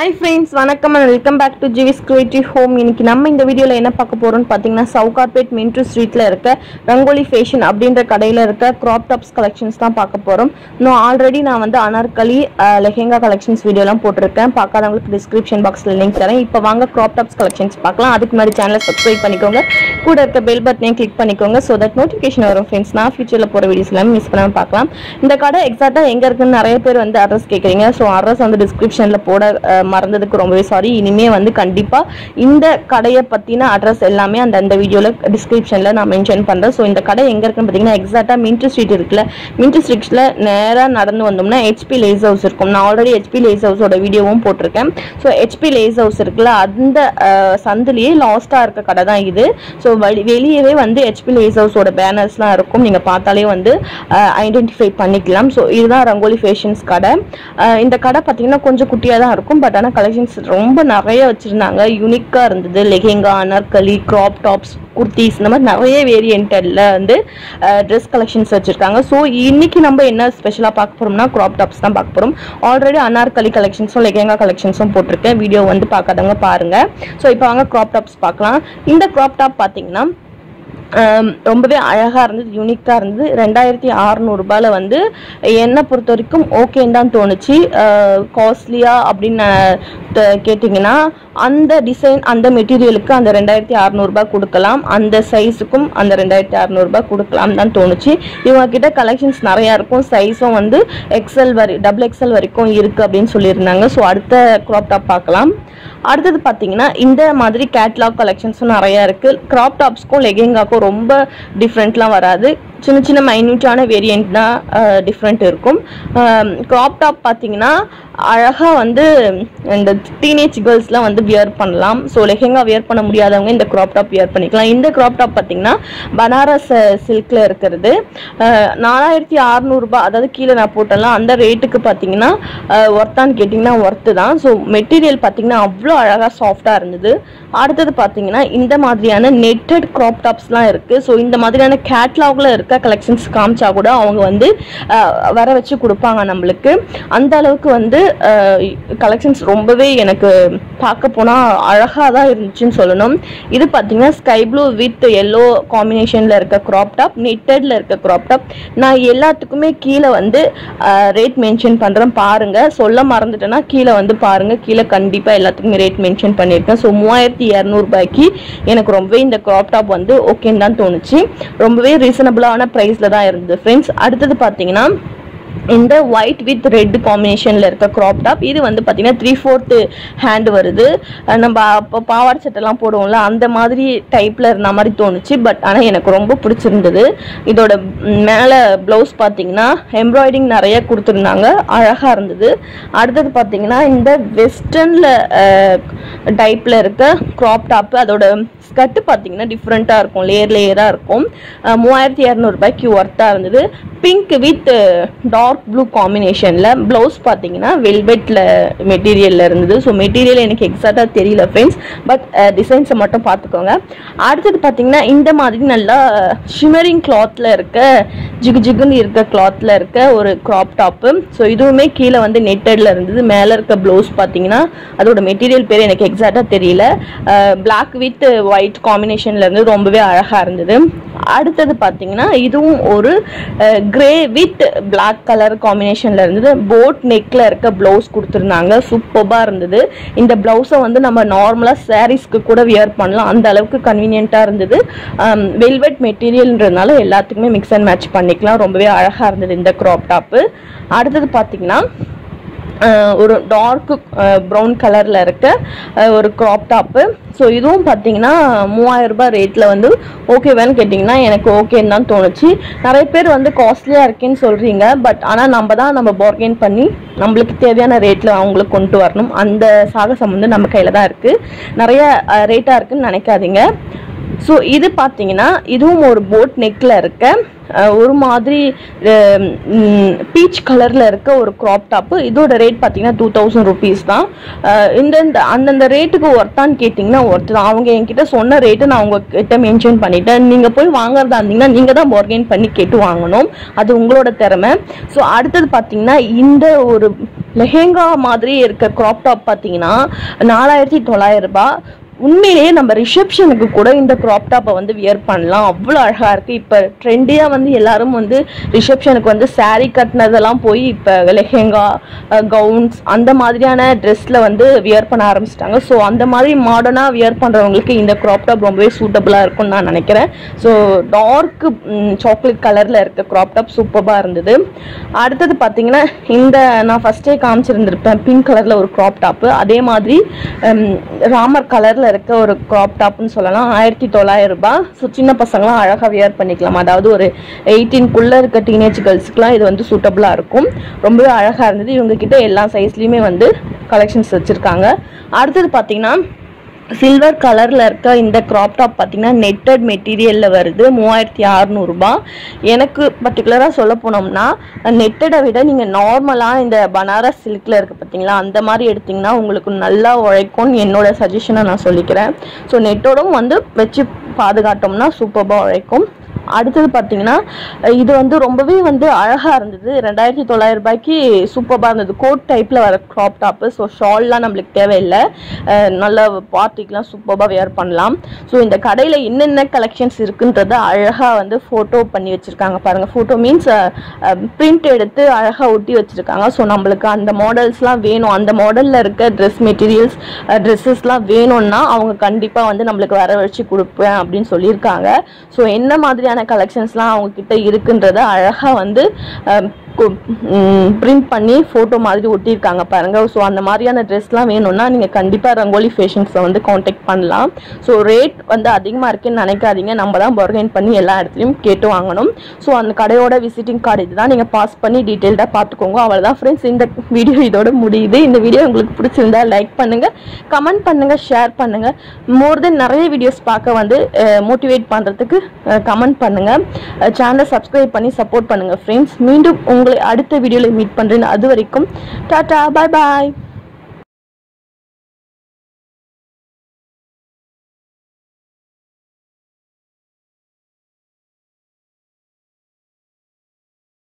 Hi friends வணக்கம் and welcome back to Jivis creative home இன்னைக்கு நம்ம இந்த வீடியோவில் என்ன பார்க்க போகிறோம்னு பார்த்தீங்கன்னா சவுகார்பேட் மின்ட்ரு ஸ்ட்ரீட்டில் இருக்க ரங்கோலி ஃபேஷன் அப்படின்ற கடையில் இருக்க க்ராப் டாப்ஸ் கலெக்ஷன்ஸ் தான் பார்க்க போகிறோம் இன்னும் ஆல்ரெடி நான் வந்து அனார்கலி லெஹெங்கா கலெக்ஷன்ஸ் வீடியோலாம் போட்டிருக்கேன். பார்க்காதவங்களுக்கு டிஸ்கிரிப்ஷன் பாக்ஸில் லிங்க் தரேன். இப்போ வாங்க க்ராப் டாப்ஸ் கலெக்ஷன்ஸ் பார்க்கலாம். அதுக்கு முன்னாடி சேனலை சப்ஸ்கிரைப் பண்ணிக்கோங்க. கூட இருக்க பெல் பட்டனையும் கிளிக் பண்ணிக்கோங்க. ஸோ தட் நோட்டிஃபிகேஷன் வரும் ஃப்ரெண்ட்ஸ் நான் ஃபியூச்சரில் போகிற வீடியோஸ் எல்லாமே மிஸ் பண்ணாமல் பார்க்கலாம். இந்த கடை எக்ஸாக்டாக எங்கே இருக்குன்னு நிறைய பேர் வந்து அட்ரஸ் கேட்குறீங்க ஸோ அட்ரஸ் வந்து டிஸ்கிரிப்ஷனில் போட மறந்ததுக்கு ரொம்பவே சாரி இனிமே வந்து கண்டிப்பாக இந்த கடையை பற்றின அட்ரஸ் எல்லாமே அந்த அந்த வீடியோவில் டிஸ்கிரிப்ஷனில் நான் மென்ஷன் பண்ணுறேன் ஸோ இந்த கடை எங்கே இருக்குன்னு பார்த்தீங்கன்னா எக்ஸாக்டாக மின்ட்ரு ஸ்ட்ரீட் இருக்குல்ல. மின்ட்ரு ஸ்ட்ரீட்டில் நேராக நடந்து வந்தோம்னா ஹெச்பி லேஸ் ஹவுஸ் இருக்கும். நான் ஆல்ரெடி ஹெச்பி லேஸ் ஹவுஸோட வீடியோவும் போட்டிருக்கேன். ஸோ ஹெச்பி லேஸ் ஹவுஸ் இருக்குல்ல அந்த சந்திலேயே லாஸ்ட்டாக இருக்க கடை தான் இது. ஸோ வெளியவே வந்து ஹெச்பி லேஸ் ஹவுஸோட பேனர்ஸ்லாம் இருக்கும். நீங்கள் பார்த்தாலே வந்து ஐடென்டிஃபை பண்ணிக்கலாம். ஸோ இதுதான் ரங்கோலி ஃபேஷன்ஸ் கடை. இந்த கடை பார்த்தீங்கன்னா கொஞ்சம் குட்டியாக தான் இருக்கும். பட் ஆனால் கலெக்ஷன்ஸ் ரொம்ப நிறைய வச்சுருந்தாங்க. யூனிக்காக இருந்தது. லெஹெங்கா அனார்கலி க்ராப் டாப்ஸ் குர்த்திஸ் இந்த மாதிரி நிறைய வேரியன்ட்டில் வந்து ட்ரெஸ் கலெக்ஷன்ஸ் வச்சுருக்காங்க. ஸோ இன்றைக்கி நம்ம என்ன ஸ்பெஷலாக பார்க்க போகிறோம்னா க்ராப் டாப்ஸ் தான் பார்க்க போகிறோம் ஆல்ரெடி அனார்கலி கலெக்ஷன்ஸும் லெஹெங்கா கலெக்ஷன்ஸும் போட்டிருக்கேன். வீடியோ வந்து பார்க்காதவங்க பாருங்கள் ஸோ இப்போ வாங்க க்ராப் டாப்ஸ் பார்க்கலாம். இந்த க்ராப் டாப் பார்த்தீங்கன்னா ரொம்பவே அழகாக இருந்தது யூனிக்காக இருந்தது. ரெண்டாயிரத்தி அறநூறுபாயில் வந்து என்னை பொறுத்த வரைக்கும் ஓகேன்னு தான் தோணுச்சு. காஸ்ட்லியா அப்படின்னு கேட்டிங்கன்னா அந்த டிசைன் அந்த மெட்டீரியலுக்கு அந்த ரெண்டாயிரத்தி அறநூறுபா கொடுக்கலாம். அந்த சைஸுக்கும் அந்த ரெண்டாயிரத்தி அறநூறுபா கொடுக்கலாம் தான் தோணுச்சு. இவங்கக்கிட்ட கலெக்ஷன்ஸ் நிறையா இருக்கும். சைஸும் வந்து எக்ஸல் வரை டபுள் எக்ஸல் வரைக்கும் இருக்குது அப்படின்னு சொல்லியிருந்தாங்க. ஸோ அடுத்த க்ராப் டாப் பார்க்கலாம். அடுத்தது பார்த்தீங்கன்னா இந்த மாதிரி கேட்லாக் கலெக்ஷன்ஸும் நிறையா இருக்குது க்ராப் டாப்ஸ்க்கும் லெகெங்காக்கும் ரொம்ப டிஃப்ரெண்ட்லாம் வராது. சின்ன சின்ன மைன்யூட்டான வேரியண்ட் தான் டிஃப்ரெண்ட் இருக்கும். க்ராப் டாப் பார்த்தீங்கன்னா அழகாக வந்து இந்த டீனேஜ் கேர்ள்ஸ்லாம் வந்து வியர் பண்ணலாம். ஸோ லெஹெங்கா வியர் பண்ண முடியாதவங்க இந்த க்ராப் டாப் வியர் பண்ணிக்கலாம். இந்த க்ராப் டாப் பார்த்தீங்கன்னா பனாரஸ் சில்கில் இருக்கிறது. நாலாயிரத்தி அறநூறுபா அதாவது கீழே நான் போட்டலாம் அந்த ரேட்டுக்கு பார்த்தீங்கன்னா ஒர்த்தான்னு கேட்டிங்கன்னா ஒர்த்து தான். ஸோ மெட்டீரியல் பார்த்தீங்கன்னா அவ்வளோ அழகாக சாஃப்டாக இருந்தது. அடுத்தது பார்த்தீங்கன்னா இந்த மாதிரியான நெட்டட் க்ராப் டாப்ஸ்லாம் இருக்குது ஸோ இந்த மாதிரியான கேட்லாகில் இருக்க கலெக்ஷன்ஸ் காமிச்சா கூட அவங்க வந்து வர வச்சு கொடுப்பாங்க நம்மளுக்கு. அந்த அளவுக்கு வந்து கலெக்ஷன்ஸ் ரொம்பவே எனக்கு பார்க்க போனால் அழகாக தான் இருந்துச்சுன்னு சொல்லணும். இது பார்த்தீங்கன்னா ஸ்கை ப்ளூ வித் எல்லோ காம்பினேஷனில் இருக்க க்ராப் டாப் நெட்டடில் இருக்க க்ராப் டாப் நான் எல்லாத்துக்குமே கீழே வந்து ரேட் மென்ஷன் பண்ணுறேன் பாருங்கள் சொல்ல மறந்துட்டேன்னா கீழே வந்து பாருங்கள் கீழே கண்டிப்பாக எல்லாத்துக்குமே ரேட் மென்ஷன் பண்ணியிருக்கேன். ஸோ மூவாயிரத்தி இரநூறுபாய்க்கு எனக்கு ரொம்பவே இந்த க்ராப் டாப் வந்து ஓகேன்னு தான் தோணுச்சு. ரொம்பவே ரீசனபிளான ப்ரைஸில் தான் இருந்தது ஃப்ரெண்ட்ஸ் அடுத்தது பார்த்தீங்கன்னா இந்த ஒயிட் வித் ரெட் காம்பினேஷனில் இருக்க க்ராப் டாப் இது வந்து பார்த்தீங்கன்னா த்ரீ ஃபோர்த்து ஹேண்ட் வருது. நம்ம அப்போ பாவாடை சட்டெல்லாம் போடுவோம்ல அந்த மாதிரி டைப்பில் இருந்த மாதிரி தோணுச்சு. பட் ஆனால் எனக்கு ரொம்ப பிடிச்சிருந்தது. இதோட மேலே ப்ளவுஸ் பார்த்தீங்கன்னா எம்ப்ராய்டிங் நிறைய கொடுத்துருந்தாங்க. அழகாக இருந்தது. அடுத்தது பார்த்தீங்கன்னா இந்த வெஸ்டர்னில் டைப்பில் இருக்க க்ராப் டாப்பு அதோட ஸ்கர்ட்டு பார்த்தீங்கன்னா டிஃப்ரெண்ட்டாக இருக்கும். லேயர் லேயராக இருக்கும். மூவாயிரத்தி இரநூறுபாய்க்கு ஒர்த்தாக இருந்தது. பிங்க் வித் டார்க் ப்ளூ காம்பினேஷனில் ப்ளவுஸ் பார்த்தீங்கன்னா வெல்வெட்டில் மெட்டீரியலில் இருந்தது. ஸோ மெட்டீரியல் எனக்கு எக்ஸாக்டாக தெரியல ஃப்ரெண்ட்ஸ் பட் டிசைன்ஸை மட்டும் பார்த்துக்கோங்க. அடுத்தது பார்த்தீங்கன்னா இந்த மாதிரி நல்லா ஷிமரிங் கிளாத்தில் இருக்க ஜிகு ஜிகுன்னு இருக்க கிளாத்தில் இருக்க ஒரு க்ராப் டாப்பு ஸோ இதுவுமே கீழே வந்து நெட்டடில் இருந்தது. மேலே இருக்க ப்ளவுஸ் பார்த்தீங்கன்னா அதோட மெட்டீரியல் பேர் எனக்கு எக்ஸாக்டாக தெரியல. பிளாக் வித் ஒயிட் காம்பினேஷனில் இருந்து ரொம்பவே அழகாக இருந்தது. அடுத்தது பார்த்தீங்கன்னா இதுவும் ஒரு கிரே வித் பிளாக் கலர் காம்பினேஷனில் இருந்தது. போட் நெக்கில் இருக்க ப்ளவுஸ் கொடுத்துருந்தாங்க. சூப்பராக இருந்தது. இந்த ப்ளவுஸை வந்து நம்ம நார்மலாக சாரீஸ்க்கு கூட வியர் பண்ணலாம். அந்த அளவுக்கு கன்வீனியண்ட்டாக இருந்தது. வெல்வெட் மெட்டீரியல்ன்றதுனால எல்லாத்துக்குமே மிக்ஸ் அண்ட் மேட்ச் பண்ணிக்கலாம். ரொம்பவே அழகாக இருந்தது இந்த க்ராப் டாப்பு அடுத்தது பார்த்தீங்கன்னா ஒரு டார்க் ப்ரௌன் கலரில் இருக்க ஒரு க்ராப் டாப்பு ஸோ இதுவும் பார்த்தீங்கன்னா மூவாயிரம் ரூபாய் ரேட்டில் வந்து ஓகேவான்னு கேட்டிங்கன்னா எனக்கு ஓகேன்னு தான் தோணுச்சு. நிறைய பேர் வந்து காஸ்ட்லியாக இருக்கேன்னு சொல்கிறீங்க பட் ஆனால் நம்ம தான் நம்ம பார்கெயின் பண்ணி நம்மளுக்கு தேவையான ரேட்டில் அவங்களுக்கு கொண்டு வரணும். அந்த சாகசம் வந்து நம்ம கையில் தான் இருக்குது நிறைய ரேட்டாக இருக்குன்னு நினைக்காதீங்க. ஸோ இது பார்த்தீங்கன்னா இதுவும் ஒரு போட் நெக்கில் இருக்க ஒரு மாதிரி பீச் கலரில் இருக்க ஒரு க்ராப் டாப்பு இதோட ரேட் பார்த்தீங்கன்னா டூ தௌசண்ட் ருபீஸ் தான். இந்தந்த அந்தந்த ரேட்டுக்கு ஒர்த்தான்னு கேட்டிங்கன்னா ஒர்த்து தான் அவங்க என்கிட்ட சொன்ன ரேட்டு நான் உங்ககிட்ட மென்ஷன் பண்ணிட்டேன். நீங்கள் போய் வாங்குறதா இருந்தீங்கன்னா நீங்கள் தான் பார்கெயின் பண்ணி கேட்டு வாங்கணும். அது உங்களோட திறமை. ஸோ அடுத்தது பார்த்தீங்கன்னா இந்த ஒரு லெஹெங்கா மாதிரி இருக்க க்ராப் டாப் பார்த்தீங்கன்னா நாலாயிரத்தி தொள்ளாயிரம் ரூபாய். உண்மையிலேயே நம்ம ரிசப்ஷனுக்கு கூட இந்த க்ராப் டாப்பை வந்து வியர் பண்ணலாம். அவ்வளோ அழகாக இருக்குது இப்போ ட்ரெண்டியாக வந்து எல்லாரும் வந்து ரிசப்ஷனுக்கு வந்து saree கட்டினதெல்லாம் போய் இப்போ லெஹெங்கா கவுன்ஸ் அந்த மாதிரியான ட்ரெஸ்ஸில் வந்து வியர் பண்ண ஆரம்பிச்சிட்டாங்க. ஸோ அந்த மாதிரி மாடர்னாக வியர் பண்ணுறவங்களுக்கு இந்த க்ராப் டாப் ரொம்பவே சூட்டபுளாக இருக்கும்னு நான் நினைக்கிறேன். ஸோ டார்க் சாக்லேட் கலரில் இருக்க க்ராப் டாப் சூப்பராக இருந்தது. அடுத்தது பார்த்தீங்கன்னா இந்த நான் ஃபஸ்ட்டே காமிச்சிருந்திருப்பேன் பிங்க் கலரில் ஒரு க்ராப் டாப்பு அதே மாதிரி ராமர் கலரில் இருக்க ஒரு க்ராப் டாப்னு சொல்லலாம். ஆயிரத்தி தொள்ளாயிரம் ரூபாய். ஸோ சின்ன பசங்களாம் அழகாக வியர் பண்ணிக்கலாம்? அதாவது ஒரு எயிட்டீன்குள்ளே இருக்க டீனேஜ் கேர்ள்ஸுக்குலாம் இது வந்து சூட்டபுளாக இருக்கும். ரொம்பவே அழகாக இருந்தது. இவங்க கிட்ட எல்லா சைஸ்லேயுமே வந்து கலெக்ஷன்ஸ் வச்சுருக்காங்க. அடுத்தது பார்த்தீங்கன்னா சில்வர் கலரில் இருக்க இந்த க்ராப் டாப் பார்த்தீங்கன்னா நெட்டட் மெட்டீரியலில் வருது. மூவாயிரத்தி அறநூறுபா. எனக்கு பர்டிகுலராக சொல்ல போனோம்னா நெட்டடை விட நீங்கள் நார்மலாக இந்த பனாரஸ் சில்கில் இருக்குது பார்த்தீங்களா அந்த மாதிரி எடுத்திங்கன்னா உங்களுக்கு நல்லா உழைக்கும்னு என்னோடய சஜஷனை நான் சொல்லிக்கிறேன். ஸோ நெட்டோடும் வந்து வச்சு பாதுகாத்தோம்னா சூப்பராக உழைக்கும். அடுத்தது பார்த்தீங்கன்னா இது வந்து ரொம்பவே வந்து அழகாக இருந்தது. ரெண்டாயிரத்தி தொள்ளாயிரம் ரூபாய்க்கு சூப்பராக இருந்தது. கோட் டைப்பில் வர க்ராப் டாப்பு ஸோ ஷால்லாம் நம்மளுக்கு தேவையில்லை. நல்ல பார்ட்டிக்கெலாம் சூப்பராக வேர் பண்ணலாம். ஸோ இந்த கடையில் என்னென்ன கலெக்ஷன்ஸ் இருக்குன்றத அழகாக வந்து ஃபோட்டோ பண்ணி வச்சுருக்காங்க பாருங்கள் ஃபோட்டோ மீன்ஸ் பிரிண்ட் எடுத்து அழகாக ஒட்டி வச்சுருக்காங்க. ஸோ நம்மளுக்கு அந்த மாடல்ஸ்லாம் வேணும். அந்த மாடலில் இருக்க ட்ரெஸ் மெட்டீரியல்ஸ் ட்ரெஸ்ஸஸ்லாம் வேணும்னா அவங்க கண்டிப்பாக வந்து நம்மளுக்கு வர வச்சு கொடுப்பேன் அப்படின்னு சொல்லியிருக்காங்க. ஸோ என்ன மாதிரி மாதிரியான கலெக்ஷன்ஸ்லாம் அவங்க கிட்ட இருக்குன்றத அழகாக வந்து பிரிண்ட் பண்ணி ஃபோட்டோ மாதிரி ஒட்டியிருக்காங்க பாருங்கள் ஸோ அந்த மாதிரியான ட்ரெஸ்லாம் வேணும்னா நீங்கள் கண்டிப்பாக ரங்கோலி ஃபேஷன்ஸை வந்து காண்டாக்ட் பண்ணலாம். ஸோ ரேட் வந்து அதிகமாக இருக்குன்னு நினைக்காதீங்க. நம்ம தான் பர்கைன் பண்ணி எல்லா இடத்துலையும் கேட்டு வாங்கணும். ஸோ அந்த கடையோட விசிட்டிங் கார்டு இதுதான் நீங்கள் பாஸ் பண்ணி டீட்டெயில்டாக பார்த்துக்கோங்க. அவ்வளோ தான் ஃப்ரெண்ட்ஸ் இந்த வீடியோ இதோட முடியுது. இந்த வீடியோ உங்களுக்கு பிடிச்சிருந்தா லைக் பண்ணுங்கள் கமெண்ட் பண்ணுங்கள் ஷேர் பண்ணுங்கள் மோர் தென் நிறைய வீடியோஸ் பார்க்க வந்து மோட்டிவேட் பண்ணுறதுக்கு கமெண்ட் பண்ணுங்கள் சேனலை சப்ஸ்கிரைப் பண்ணி சப்போர்ட் பண்ணுங்கள் ஃப்ரெண்ட்ஸ் மீண்டும் உங்களை அடுத்த வீடியோவில் மீட் பண்ணுறேன் அது வரைக்கும் டாடா பாய் பாய்